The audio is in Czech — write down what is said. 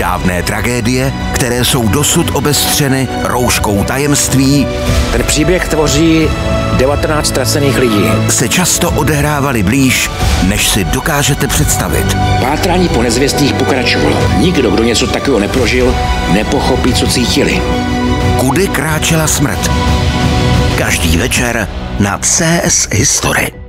Dávné tragédie, které jsou dosud obestřeny rouškou tajemství, Ten příběh tvoří 19 ztracených lidí. se často odehrávali blíž, než si dokážete představit. Pátrání po nezvěstných pokračovalo. Nikdo, kdo něco takového neprožil, nepochopí, co cítili. Kudy kráčela smrt? Každý večer na CS History.